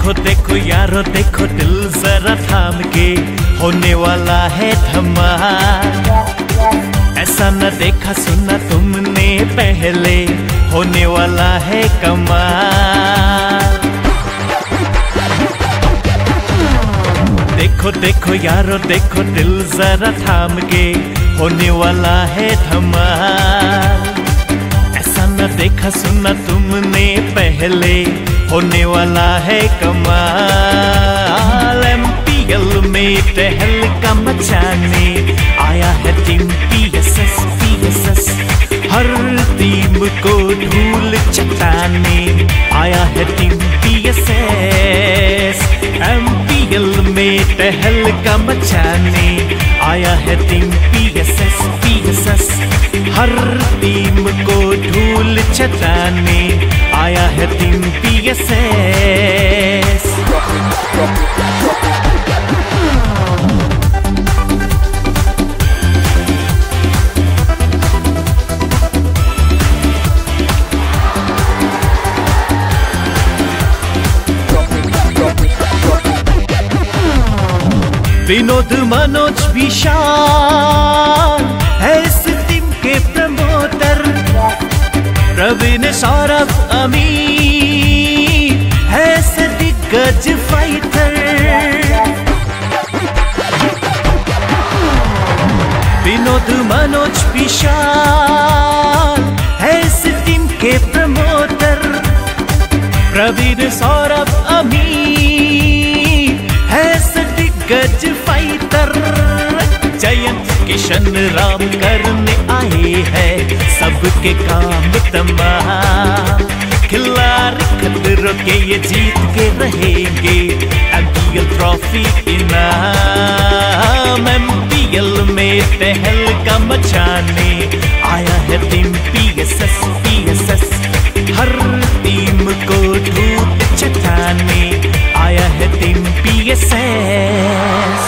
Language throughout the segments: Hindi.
देखो देखो यारो, देखो दिल जरा थाम के होने वाला है धमाल ऐसा न देखा, सुना तुमने पहले। होने वाला है कमाल देखो देखो यारो, देखो दिल जरा थाम के होने वाला है न देखा सुना तुमने पहले, होने वाला है कमाल। एमपीएल में टहल का मचाने आया है टीम पीएसएस पीएसएस हर टीम को धूल चटाने, आया है टीम पीएसएस एमपीएल में टहल का मचाने आया है टीम पीएसएस पीएसएस हर टीम को धूल चटाने आया है टीम पीएसएस विनोद मनोज विशाल। विनोद मनोज विशाल है इस टीम के प्रमोटर। प्रवीण सौरभ अमीर है इस दिग्गज फाइटर जयंत किशन राम करने आए हैं सबके काम तमाम। खिलाड़ी खतरों के ये जीत के रहेंगे। एमपीएल ट्रॉफी इनाम एल में पहल का मचाने आया है टीम एस पीएसएस हर टीम को धूप चटाने आया है टीम पीएसएस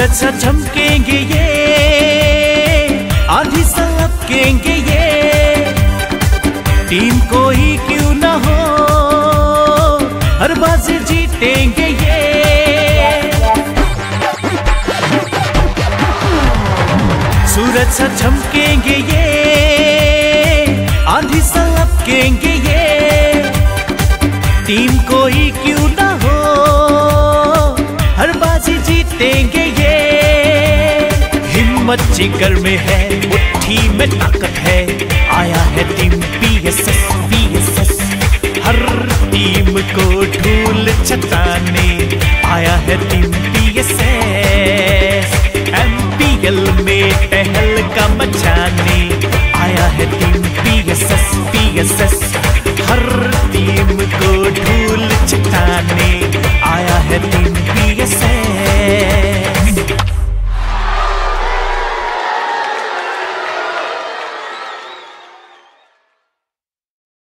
सूरज सा चमकेंगे ये, आधी सा ये। टीम कोई क्यों ना हो, हर बाजी जीतेंगे ये। सूरज सा चमकेंगे ये, आधी सा ये। टीम कोई क्यों ना हिम्मत जिगर में है मुट्ठी में ताकत है। आया है टीम पीएसएस पीएसएस हर टीम को ढूल चटाने आया है टीम पीएसएस एमपीएल में टहल का मचाने। आया है टीम पीएसएस